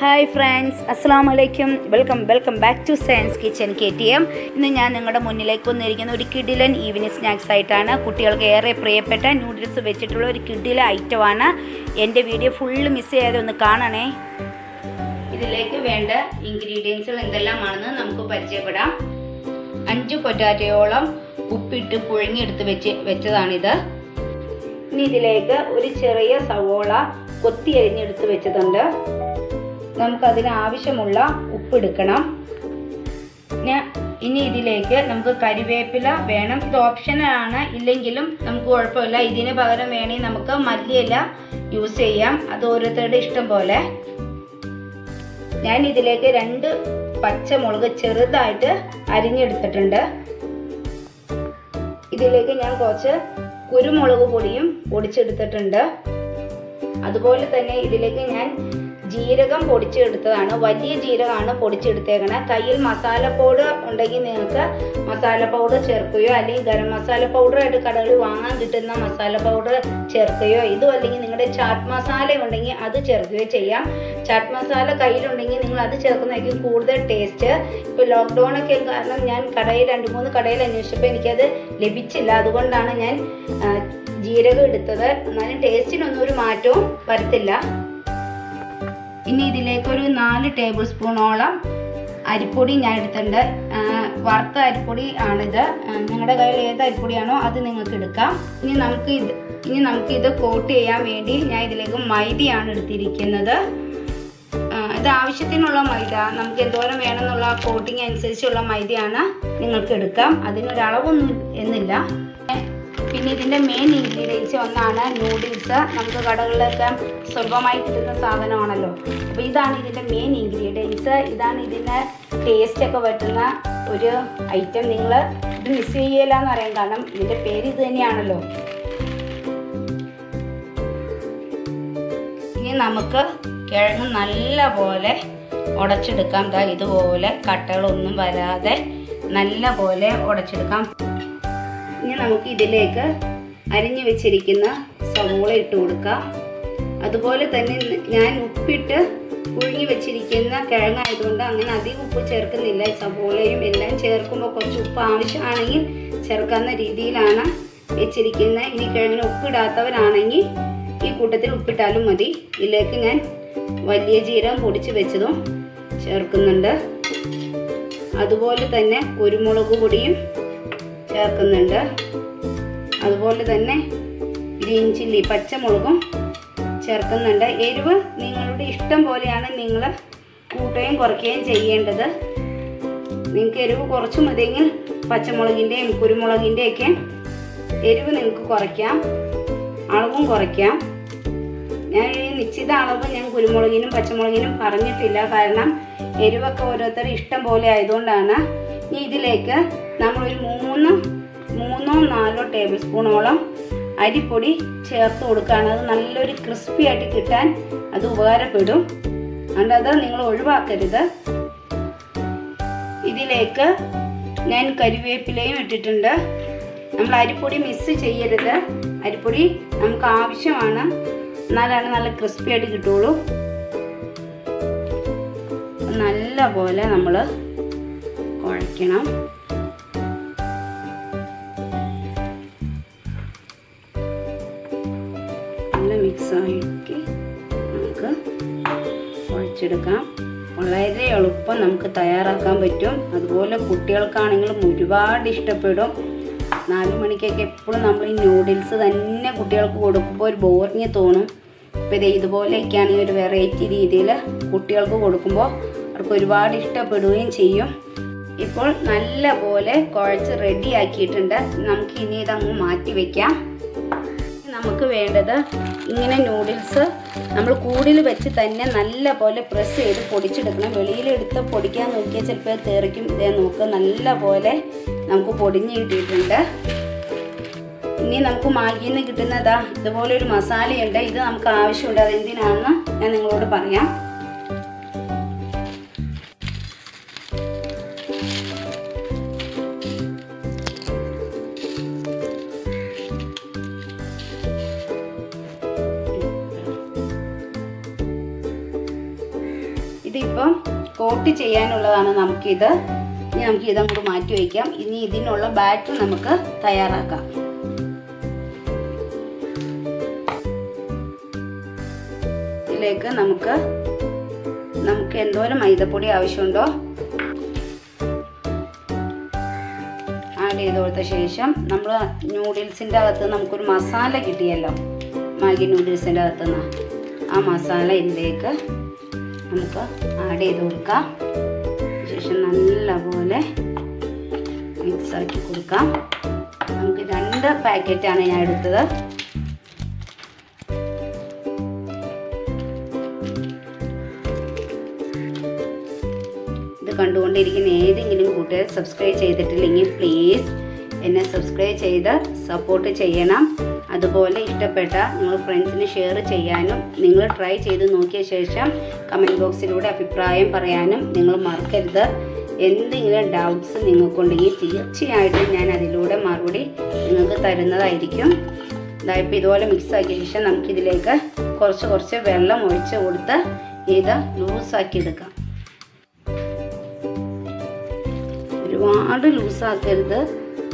Hi friends അസ്സാം വലൈക്കും welcome welcome back to science kitchen K T M ഇന്ന് ഞാൻ നിങ്ങളുടെ മുന്നിലേക്ക് വന്നിരിക്കുന്ന ഒരു കിഡിലൻ ഈവനിങ് സ്നാക്സ് ആയിട്ടാണ് കുട്ടികൾക്ക് ഏറെ പ്രിയപ്പെട്ട നൂഡിൽസ് വെച്ചിട്ടുള്ള ഒരു കിഡില ഐറ്റമാണ് എന്റെ വീഡിയോ ഫുള്ള് മിസ് ചെയ്യാതെ ഒന്ന് കാണണേ. ഇതിലേക്ക് വേണ്ട ഇൻഗ്രീഡിയൻസുകൾ എന്തെല്ലാമാണെന്ന് നമുക്ക് പരിചയപ്പെടാം. അഞ്ച് പൊറ്റാറ്റയോളം ഉപ്പിട്ട് പുഴുങ്ങിയെടുത്ത് വെച്ച് വെച്ചതാണിത്. ഇനി ഇതിലേക്ക് ഒരു ചെറിയ സവോള കൊത്തി അരിഞ്ഞെടുത്ത് വെച്ചതുണ്ട്. നമുക്കതിന് ആവശ്യമുള്ള ഉപ്പെടുക്കണം ഇനി ഇതിലേക്ക് നമുക്ക് കരിവേപ്പില വേണം. ഇത് ഓപ്ഷനാണ് ഇല്ലെങ്കിലും നമുക്ക് കുഴപ്പമില്ല. ഇതിന് പകരം വേണമെങ്കിൽ നമുക്ക് മല്ലിയില യൂസ് ചെയ്യാം. അത് ഓരോരുത്തരുടെ ഇഷ്ടം പോലെ. ഞാൻ ഇതിലേക്ക് രണ്ട് പച്ചമുളക് ചെറുതായിട്ട് അരിഞ്ഞെടുത്തിട്ടുണ്ട്. ഇതിലേക്ക് ഞാൻ കുറച്ച് കുരുമുളക് പൊടിയും പൊടിച്ചെടുത്തിട്ടുണ്ട്. അതുപോലെ തന്നെ ഇതിലേക്ക് ഞാൻ ജീരകം പൊടിച്ചെടുത്തതാണ്. വലിയ ജീരകമാണ് പൊടിച്ചെടുത്തേക്കണേ. കയ്യിൽ മസാല പൗഡർ ഉണ്ടെങ്കിൽ നിങ്ങൾക്ക് മസാല പൗഡർ ചേർക്കുകയോ അല്ലെങ്കിൽ ഗരം മസാല പൗഡർ ആയിട്ട് കടകളിൽ വാങ്ങാൻ കിട്ടുന്ന മസാല പൗഡർ ചേർക്കുകയോ ഇതും അല്ലെങ്കിൽ നിങ്ങളുടെ ചാട്ട് മസാല ഉണ്ടെങ്കിൽ അത് ചേർക്കുകയോ ചെയ്യാം. ചാട്ട് മസാല കയ്യിലുണ്ടെങ്കിൽ നിങ്ങൾ അത് ചേർക്കുന്നതായിരിക്കും കൂടുതൽ ടേസ്റ്റ് ഇപ്പോൾ ലോക്ക്ഡൗൺ ഒക്കെ കാരണം ഞാൻ കടയിൽ രണ്ട് മൂന്ന് കടയിൽ അന്വേഷിച്ചപ്പോൾ എനിക്കത് ലഭിച്ചില്ല. അതുകൊണ്ടാണ് ഞാൻ ജീരകം എടുത്തത്. എന്നാലും ടേസ്റ്റിനൊന്നും ഒരു മാറ്റവും വരത്തില്ല. ഇനി ഇതിലേക്ക് ഒരു നാല് ടേബിൾ സ്പൂണോളം അരിപ്പൊടി ഞാൻ എടുത്തിട്ടുണ്ട്. വറുത്ത അരിപ്പൊടി ആണിത്. നിങ്ങളുടെ കയ്യിൽ ഏത് അരിപ്പൊടിയാണോ അത് നിങ്ങൾക്ക് എടുക്കാം. ഇനി നമുക്ക് ഇത് ഇനി നമുക്ക് ഇത് കോട്ട് ചെയ്യാൻ വേണ്ടി ഞാൻ ഇതിലേക്ക് മൈദയാണ് എടുത്തിരിക്കുന്നത്. ഇത് ആവശ്യത്തിനുള്ള മൈദ നമുക്ക് എന്തോരം വേണമെന്നുള്ള കോട്ടിങ് അനുസരിച്ചുള്ള മൈദയാണ് നിങ്ങൾക്ക് എടുക്കാം. അതിനൊരളവൊന്നും എന്നില്ല. പിന്നെ ഇതിന്റെ മെയിൻ ഇൻഗ്രീഡിയൻസ് ഒന്നാണ് നൂഡിൽസ് നമുക്ക് കടകളിലൊക്കെ സുലഭമായി കിട്ടുന്ന സാധനമാണല്ലോ. അപ്പോൾ ഇതാണ് ഇതിന്റെ മെയിൻ ഇൻഗ്രീഡിയൻസ് ഇതാണ് ഇതിന്റെ ടേസ്റ്റ് ഒക്കെ പറ്റുന്ന ഒരു ഐറ്റം നിങ്ങൾ ഇത് മിസ് ചെയ്യില്ല എന്ന് പറയാം കാരണം ഇതിന്റെ പേര് ഇത് തന്നെയാണല്ലോ. ഇനി നമുക്ക് കിഴങ്ങ് നല്ല പോലെ ഉടച്ചെടുക്കാം ഇതുപോലെ കട്ടകളൊന്നും വരാതെ നല്ല പോലെ ഉടച്ചെടുക്കാം. നമുക്ക് ഇതിലേക്ക് അരിഞ്ഞു വെച്ചിരിക്കുന്ന സവോള ഇട്ട് കൊടുക്കാം. അതുപോലെ തന്നെ ഞാൻ ഉപ്പിട്ട് പുഴുങ്ങി വെച്ചിരിക്കുന്ന കിഴങ്ങായതുകൊണ്ട് അങ്ങനെ അധികം ഉപ്പ് ചേർക്കുന്നില്ല. സവോളയും എല്ലാം ചേർക്കുമ്പോൾ കുറച്ച് ഉപ്പ് ആവശ്യമാണെങ്കിൽ ചേർക്കാവുന്ന രീതിയിലാണ് വെച്ചിരിക്കുന്നത്. ഇനി കിഴങ്ങിന് ഉപ്പിടാത്തവരാണെങ്കിൽ ഈ കൂട്ടത്തിൽ ഉപ്പിട്ടാലും മതി. ഇതിലേക്ക് ഞാൻ വലിയ ജീരകം പൊടിച്ച് വെച്ചതും ചേർക്കുന്നുണ്ട്. അതുപോലെ തന്നെ കുരുമുളക് പൊടിയും ചേർക്കുന്നുണ്ട്. അതുപോലെ തന്നെ ഗ്രീൻ ചില്ലി പച്ചമുളകും ചേർക്കുന്നുണ്ട്. എരിവ് നിങ്ങളുടെ ഇഷ്ടം പോലെയാണ് നിങ്ങൾ കൂട്ടുകയും കുറയ്ക്കുകയും ചെയ്യേണ്ടത്. നിങ്ങൾക്ക് എരിവ് കുറച്ച് മതിയെങ്കിൽ പച്ചമുളകിന്റെയും കുരുമുളകിന്റെയൊക്കെ എരിവ് നിങ്ങൾക്ക് കുറയ്ക്കാം. അളവും കുറയ്ക്കാം. ഞാൻ ഈ നിശ്ചിത അളവ് ഞാൻ കുരുമുളകിനും പച്ചമുളകിനും പറഞ്ഞിട്ടില്ല. കാരണം എരിവൊക്കെ ഓരോരുത്തർ ഇഷ്ടം പോലെ ആയതുകൊണ്ടാണ്. ഇനി ഇതിലേക്ക് നമ്മളൊരു മൂന്ന് മൂന്നോ നാലോ ടേബിൾ സ്പൂണോളം അരിപ്പൊടി ചേർത്ത് കൊടുക്കുകയാണ്. അത് നല്ലൊരു ക്രിസ്പി ആയിട്ട് കിട്ടാൻ അത് ഉപകാരപ്പെടും. അതുകൊണ്ട് അത് നിങ്ങൾ ഒഴിവാക്കരുത്. ഇതിലേക്ക് ഞാൻ കരിവേപ്പിലയും ഇട്ടിട്ടുണ്ട്. നമ്മൾ അരിപ്പൊടി മിക്സ് ചെയ്യരുത്. അരിപ്പൊടി നമുക്ക് ആവശ്യമാണ്. എന്നാലാണ് നല്ല ക്രിസ്പി ആയിട്ട് കിട്ടുള്ളൂ നല്ല പോലെ നമ്മൾ കുഴയ്ക്കണം. മിക്സാക്കി നമുക്ക് കുഴച്ചെടുക്കാം വളരെ എളുപ്പം നമുക്ക് തയ്യാറാക്കാൻ പറ്റും. അതുപോലെ കുട്ടികൾക്കാണെങ്കിലും ഒരുപാട് ഇഷ്ടപ്പെടും. നാല് മണിക്കൊക്കെ എപ്പോഴും നമ്മൾ ഈ നൂഡിൽസ് തന്നെ കുട്ടികൾക്ക് കൊടുക്കുമ്പോൾ ഒരു ബോറിങ് തോന്നും. ഇപ്പം ഇത് ഇതുപോലെയൊക്കെയാണ് ഈ ഒരു വെറൈറ്റി രീതിയിൽ കുട്ടികൾക്ക് കൊടുക്കുമ്പോൾ അവർക്ക് ഒരുപാട് ഇഷ്ടപ്പെടുകയും ചെയ്യും. ഇപ്പോൾ നല്ല പോലെ കുഴച്ച് റെഡി ആക്കിയിട്ടുണ്ട്. നമുക്ക് ഇനി ഇതങ്ങ് മാറ്റി വയ്ക്കാം നമുക്ക് വേണ്ടത് ഇങ്ങനെ നൂഡിൽസ് നമ്മൾ കൂടിൽ വെച്ച് തന്നെ നല്ല പോലെ പ്രസ് ചെയ്ത് പൊടിച്ചെടുക്കണം. വെളിയിലെടുത്ത് പൊടിക്കാൻ നോക്കിയാൽ ചിലപ്പോൾ തേറിക്കും. ഇതേ നോക്ക് നല്ല പോലെ നമുക്ക് പൊടിഞ്ഞ് കിട്ടിയിട്ടുണ്ട്. ഇനി നമുക്ക് മാഗിയിൽ നിന്ന് കിട്ടുന്നതാ ഇതുപോലെ ഒരു മസാലയുണ്ട്. ഇത് നമുക്ക് ആവശ്യമുണ്ട്. അത് എന്തിനാണെന്ന് ഞാൻ നിങ്ങളോട് പറയാം. ഇതിപ്പം കോട്ട് ചെയ്യാനുള്ളതാണ് നമുക്കിത്. ഇനി നമുക്ക് കൂടി മാറ്റി വയ്ക്കാം. ഇനി ഇതിനുള്ള ബാറ്റ് നമുക്ക് തയ്യാറാക്കാം. ഇതിലേക്ക് നമുക്ക് നമുക്ക് എന്തോരം മൈദപ്പൊടി ആവശ്യമുണ്ടോ ആഡ് ചെയ്ത് കൊടുത്ത ശേഷം നമ്മൾ നൂഡിൽസിന്റെ അകത്ത് നമുക്കൊരു മസാല കിട്ടിയല്ലോ. മാഗി നൂഡിൽസിന്റെ അകത്തുനിന്ന്. ആ മസാല ഇതിലേക്ക് നമുക്ക് ആഡ് ചെയ്ത് കൊടുക്കാം. ശേഷം നല്ലപോലെ മിക്സ് ആക്കി കൊടുക്കാം. നമുക്ക് രണ്ട് പാക്കറ്റാണ് ഞാൻ എടുത്തത്. ഇത് കണ്ടുകൊണ്ടിരിക്കുന്ന ഏതെങ്കിലും കൂട്ടുകാർ സബ്സ്ക്രൈബ് ചെയ്തിട്ടില്ലെങ്കിൽ പ്ലീസ് എന്നെ സബ്സ്ക്രൈബ് ചെയ്ത് സപ്പോർട്ട് ചെയ്യണം. അതുപോലെ ഇഷ്ടപ്പെട്ട നിങ്ങൾ ഫ്രണ്ട്സിന് ഷെയർ ചെയ്യാനും നിങ്ങൾ ട്രൈ ചെയ്ത് നോക്കിയ ശേഷം കമന്റ് ബോക്സിലൂടെ അഭിപ്രായം പറയാനും നിങ്ങൾ മറക്കരുത്. എന്തെങ്കിലും ഡൗട്ട്സ് നിങ്ങൾക്കുണ്ടെങ്കിൽ തീർച്ചയായിട്ടും ഞാൻ അതിലൂടെ മറുപടി നിങ്ങൾക്ക് തരുന്നതായിരിക്കും. ഇതായപ്പോൾ ഇതുപോലെ മിക്സ് ആക്കിയ ശേഷം നമുക്കിതിലേക്ക് കുറച്ച് കുറച്ച് വെള്ളം ഒഴിച്ച് കൊടുത്ത് ഇത് ലൂസാക്കി എടുക്കാം. ഒരുപാട് ലൂസാക്കരുത്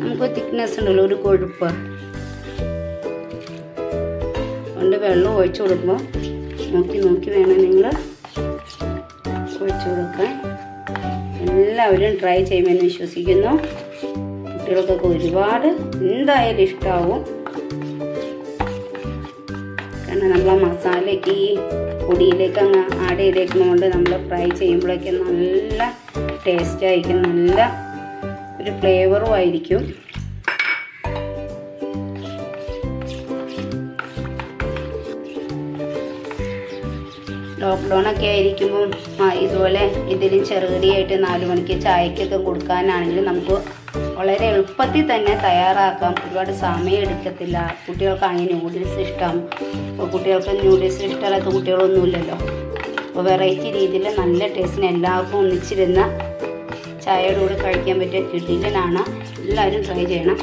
നമുക്ക് തിക്നെസ് ഉണ്ടല്ലോ ഒരു കൊഴുപ്പ്. അതുകൊണ്ട് വെള്ളം ഒഴിച്ചു കൊടുക്കുമ്പോൾ നോക്കി നോക്കി വേണം നിങ്ങൾ ഒഴിച്ചു കൊടുക്കാൻ. എല്ലാവരും ട്രൈ ചെയ്യുമെന്ന് വിശ്വസിക്കുന്നു. കുട്ടികൾക്കൊക്കെ ഒരുപാട് എന്തായാലും ഇഷ്ടമാവും കാരണം നമ്മൾ ആ മസാലയ്ക്ക് ഈ പൊടിയിലേക്ക് അങ്ങ് ആഡ് ചെയ്തേക്കുന്നതുകൊണ്ട് നമ്മൾ ഫ്രൈ ചെയ്യുമ്പോഴൊക്കെ നല്ല ടേസ്റ്റ് ആയിരിക്കും നല്ല ഒരു ഫ്ലേവറും ആയിരിക്കും. ലോക്ക്ഡൗൺ ഒക്കെ ആയിരിക്കുമ്പോൾ ആ, ഇതുപോലെ ഇതിലും ചെറുകടിയായിട്ട് നാല് മണിക്ക് ചായക്കൊക്കെ കൊടുക്കാനാണെങ്കിൽ നമുക്ക് വളരെ എളുപ്പത്തിൽ തന്നെ തയ്യാറാക്കാം. ഒരുപാട് സമയം എടുക്കത്തില്ല. കുട്ടികൾക്കാണെങ്കിൽ നൂഡിൽസ് ഇഷ്ടം. കുട്ടികൾക്ക് നൂഡിൽസ് ഇഷ്ടമല്ലാത്ത കുട്ടികളൊന്നുമില്ലല്ലോ. അപ്പോൾ വെറൈറ്റി രീതിയിൽ നല്ല ടേസ്റ്റിന് എല്ലാവർക്കും ഒന്നിച്ചിരുന്ന ചായയുടെ കൂടെ കഴിക്കാൻ പറ്റിയ കിടിലനാണ്. എല്ലാവരും ട്രൈ ചെയ്യണം.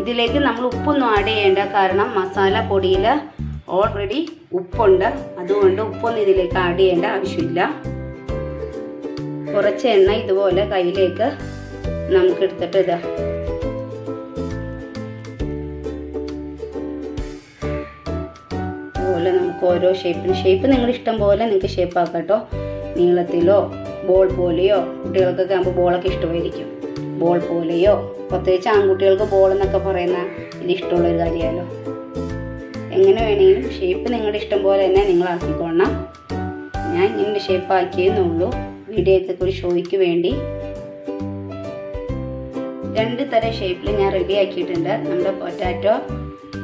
ഇതിലേക്ക് നമ്മൾ ഉപ്പൊന്നും ആഡ് ചെയ്യേണ്ട കാരണം മസാല പൊടിയിൽ ഓൾറെഡി ഉപ്പുണ്ട്. അതുകൊണ്ട് ഉപ്പൊന്നും ഇതിലേക്ക് ആഡ് ചെയ്യേണ്ട ആവശ്യമില്ല. കുറച്ച് എണ്ണ ഇതുപോലെ കയ്യിലേക്ക് നമുക്ക് എടുത്തിട്ട് ഇതാ. അതുപോലെ നമുക്ക് ഓരോ ഷേപ്പിന് ഷേപ്പ് നിങ്ങളുടെ ഇഷ്ടം പോലെ നിങ്ങൾക്ക് ഷേപ്പ് ആക്കാട്ടോ കേട്ടോ നീളത്തിലോ ബോൾ പോലെയോ കുട്ടികൾക്കൊക്കെ ആകുമ്പോൾ ബോളൊക്കെ ഇഷ്ടമായിരിക്കും. ബോൾ പോലെയോ പ്രത്യേകിച്ച് ആൺകുട്ടികൾക്ക് ബോൾ എന്നൊക്കെ പറയുന്ന ഇത് ഇഷ്ടമുള്ളൊരു കാര്യമല്ലോ എങ്ങനെ വേണമെങ്കിലും ഷേപ്പ് നിങ്ങളുടെ ഇഷ്ടം പോലെ തന്നെ നിങ്ങൾ ആക്കിക്കൊള്ളണം ഞാൻ ഇങ്ങനെ ഷേപ്പ് ആക്കിയെന്നുള്ളൂ വീഡിയോയ്ക്ക് ഒരു ഷോയ്ക്ക് വേണ്ടി. രണ്ട് തരം ഷേപ്പിൽ ഞാൻ റെഡി ആക്കിയിട്ടുണ്ട്. നമ്മുടെ പൊറ്റാറ്റോ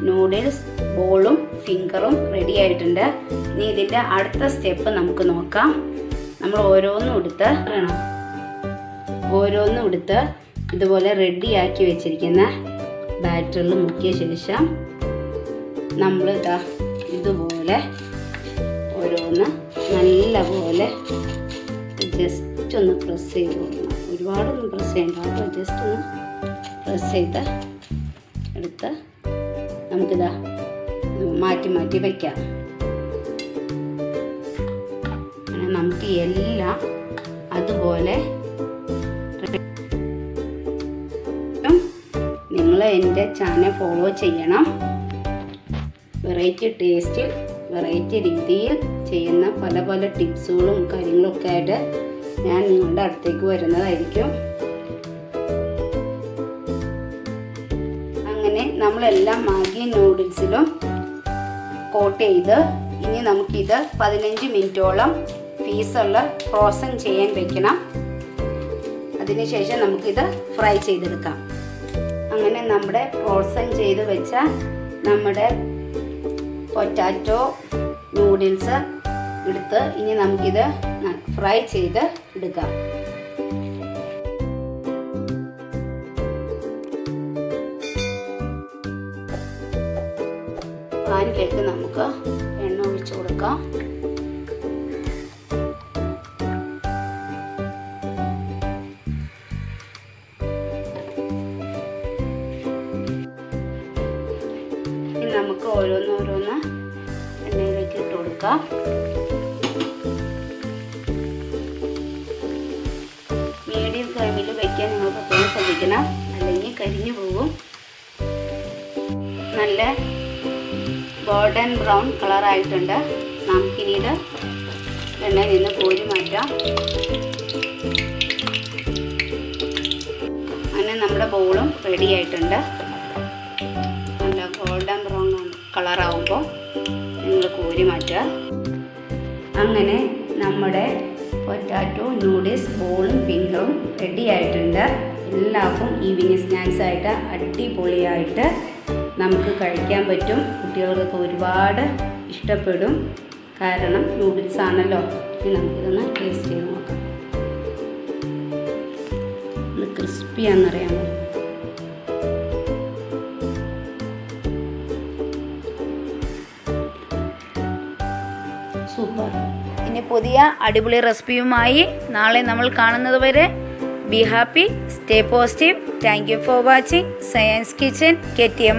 നൂഡിൽസ് ബോളും ഫിംഗറും റെഡി ആയിട്ടുണ്ട്. ഇനി ഇതിന്റെ അടുത്ത സ്റ്റെപ്പ് നമുക്ക് നോക്കാം. നമ്മൾ ഓരോന്നും എടുത്ത് വേണം ഓരോന്നും എടുത്ത് ഇതുപോലെ റെഡി ആക്കി വെച്ചിരിക്കുന്ന ബാറ്ററിൽ മുക്കിയ ശേഷം നമ്മൾ ഇതാ ഇതുപോലെ ഓരോന്ന് നല്ല പോലെ ജസ്റ്റ് ഒന്ന് പ്രസ് ചെയ്ത് കൊടുക്കണം. ഒരുപാടൊന്നും പ്രസ് ചെയ്യണ്ട അപ്പോൾ ജസ്റ്റ് ഒന്ന് പ്രസ് ചെയ്ത് എടുത്ത് നമുക്കിതാ മാറ്റി മാറ്റി വയ്ക്കാം അങ്ങനെ നമുക്ക് എല്ലാം അതുപോലെ നിങ്ങൾ എന്റെ ചാനൽ ഫോളോ ചെയ്യണം. വെറൈറ്റി ടേസ്റ്റ് വെറൈറ്റി രീതിയിൽ ചെയ്യുന്ന പല പല ടിപ്സുകളും കാര്യങ്ങളൊക്കെ ആയിട്ട് ഞാൻ നിങ്ങളുടെ അടുത്തേക്ക് വരുന്നതായിരിക്കും. അങ്ങനെ നമ്മളെല്ലാം മാഗി നൂഡിൽസിലും കോട്ട് ചെയ്ത് ഇനി നമുക്കിത് പതിനഞ്ച് മിനിറ്റോളം പീസുള്ള ഫ്രോസൺ ചെയ്യാൻ വെക്കണം. അതിനുശേഷം നമുക്കിത് ഫ്രൈ ചെയ്തെടുക്കാം. അങ്ങനെ നമ്മുടെ ഫ്രോസൺ ചെയ്ത് വെച്ച നമ്മുടെ പൊറ്റാറ്റോ നൂഡിൽസ് എടുത്ത് ഇനി നമുക്കിത് ഫ്രൈ ചെയ്ത് എടുക്കാം. പാനിലേക്ക് നമുക്ക് എണ്ണ ഒഴിച്ചു കൊടുക്കാം. നമുക്ക് ഓരോന്നോരോന്ന് എണ്ണയിലേക്ക് ഇട്ട് കൊടുക്കാം. മീഡിയം ഫ്ലെയിമിൽ വയ്ക്കാൻ നിങ്ങൾക്ക് പ്രത്യേകം ശ്രദ്ധിക്കണം. അല്ലെങ്കിൽ കരിഞ്ഞു പോകും. നല്ല ഗോൾഡൻ ബ്രൗൺ കളറായിട്ടുണ്ട് നമുക്കിനിത് എണ്ണയിൽ നിന്ന് കോരി മാറ്റാം. അങ്ങനെ നമ്മുടെ ബോളും റെഡിയായിട്ടുണ്ട് കളറാവുമ്പോൾ നിങ്ങൾ കോരി മാറ്റുക. അങ്ങനെ നമ്മുടെ പൊറ്റാറ്റോ നൂഡിൽസ് ബോളും പിങ്കും റെഡി ആയിട്ടുണ്ട്. എല്ലാവർക്കും ഈവനിങ് സ്നാക്സ് ആയിട്ട് അടിപൊളിയായിട്ട് നമുക്ക് കഴിക്കാൻ പറ്റും. കുട്ടികൾക്കൊക്കെ ഒരുപാട് ഇഷ്ടപ്പെടും. കാരണം നൂഡിൽസ് ആണല്ലോ. നമുക്കിതൊന്ന് ടേസ്റ്റ് ചെയ്ത് നോക്കാം. ഇത് ക്രിസ്പിയാണെന്നറിയാമോ പുതിയ അടിപൊളി റെസിപ്പിയുമായി നാളെ നമ്മൾ കാണുന്നത് വരെ be happy stay positive thank you for watching science kitchen K T M